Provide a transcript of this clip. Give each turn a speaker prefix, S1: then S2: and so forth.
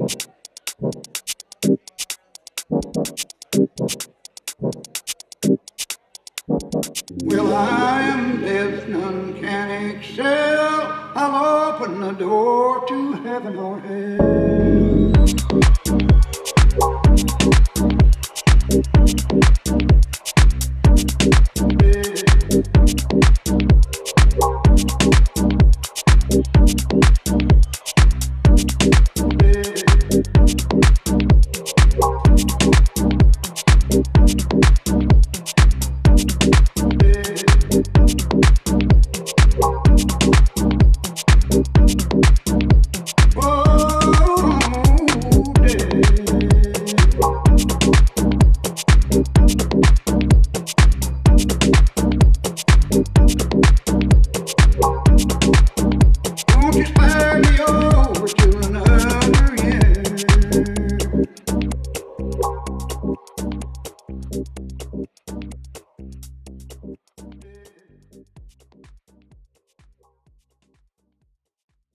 S1: Well, I am deaf, none can excel. I'll open the door to heaven or hell. Don't you me over to another.